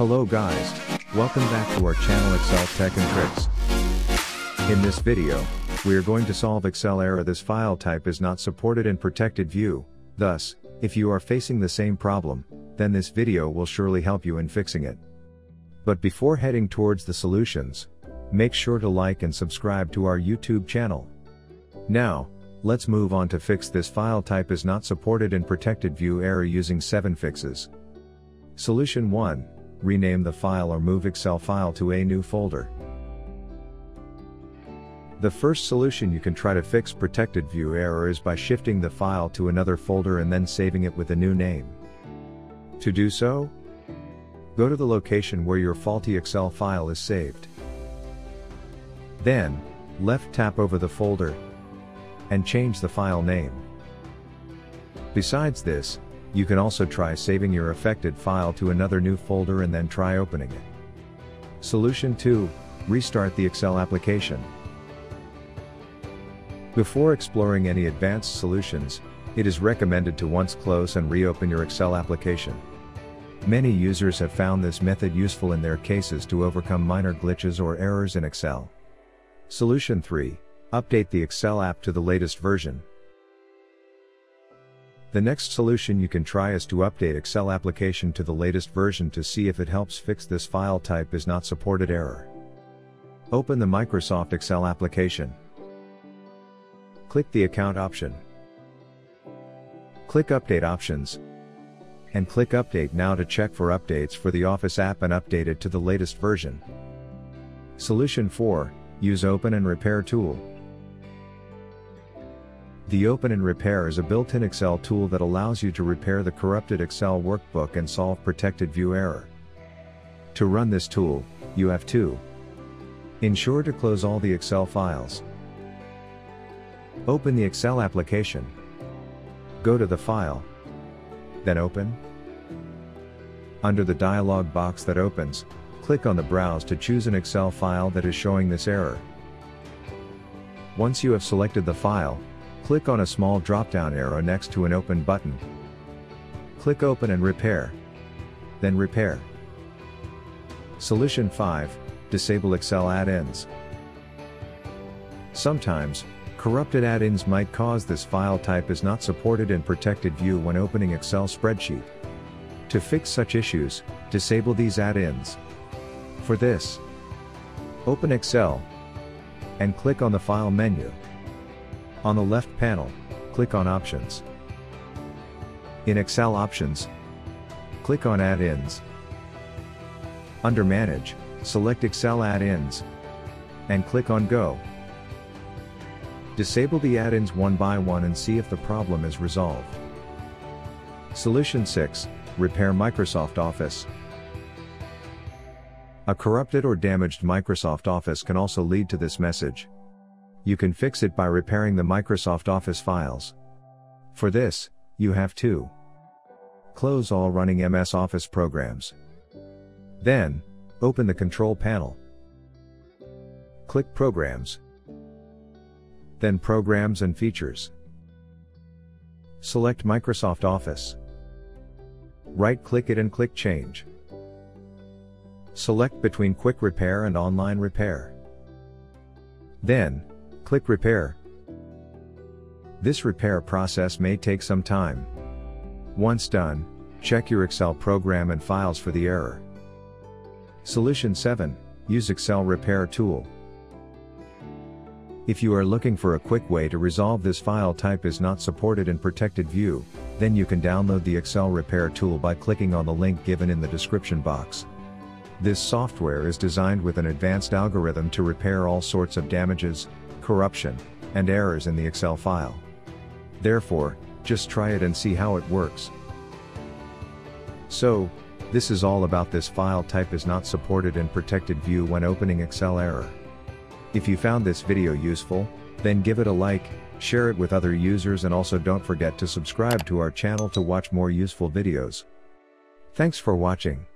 Hello guys, welcome back to our channel Excel Tech and Tricks. In this video, we are going to solve Excel error this file type is not supported in protected view, thus, if you are facing the same problem, then this video will surely help you in fixing it. But before heading towards the solutions, make sure to like and subscribe to our YouTube channel. Now, let's move on to fix this file type is not supported in protected view error using 7 fixes. Solution 1. Rename the file or move Excel file to a new folder. The first solution you can try to fix protected view error is by shifting the file to another folder and then saving it with a new name. To do so, go to the location where your faulty Excel file is saved. Then, left tap over the folder and change the file name. Besides this, you can also try saving your affected file to another new folder and then try opening it. Solution 2. Restart the Excel application. Before exploring any advanced solutions, it is recommended to once close and reopen your Excel application. Many users have found this method useful in their cases to overcome minor glitches or errors in Excel. Solution 3. Update the Excel app to the latest version. The next solution you can try is to update Excel application to the latest version to see if it helps fix this file type is not supported error. Open the Microsoft Excel application. Click the Account option. Click Update Options. And click Update now to check for updates for the Office app and update it to the latest version. Solution 4 Use Open and Repair tool. The Open and Repair is a built-in Excel tool that allows you to repair the corrupted Excel workbook and solve protected view error. To run this tool, you have to Ensure to close all the Excel files. Open the Excel application. Go to the file. Then open. Under the dialog box that opens, click on the Browse to choose an Excel file that is showing this error. Once you have selected the file, click on a small drop-down arrow next to an Open button. Click Open and Repair. Then Repair. Solution 5 Disable Excel add-ins. Sometimes, corrupted add-ins might cause this file type is not supported in protected view when opening Excel spreadsheet. To fix such issues, disable these add-ins. For this, open Excel and click on the File menu. On the left panel, click on Options. In Excel Options, click on Add-ins. Under Manage, select Excel add-ins. And click on Go. Disable the add-ins one by one and see if the problem is resolved. Solution 6, Repair Microsoft Office. A corrupted or damaged Microsoft Office can also lead to this message. You can fix it by repairing the Microsoft Office files. For this, you have to Close all running MS Office programs. Then, Open the control panel. Click Programs. Then Programs and Features. Select Microsoft Office. Right-click it and click Change. Select between Quick Repair and Online Repair. Then, click Repair. This repair process may take some time. Once done, check your Excel program and files for the error. Solution 7 Use Excel Repair Tool. If you are looking for a quick way to resolve this file type is not supported in protected view, then you can download the Excel Repair tool by clicking on the link given in the description box. This software is designed with an advanced algorithm to repair all sorts of damages, corruption, and errors in the Excel file. Therefore, just try it and see how it works. So, this is all about this file type is not supported in protected view when opening Excel error. If you found this video useful, then give it a like, share it with other users and also don't forget to subscribe to our channel to watch more useful videos. Thanks for watching.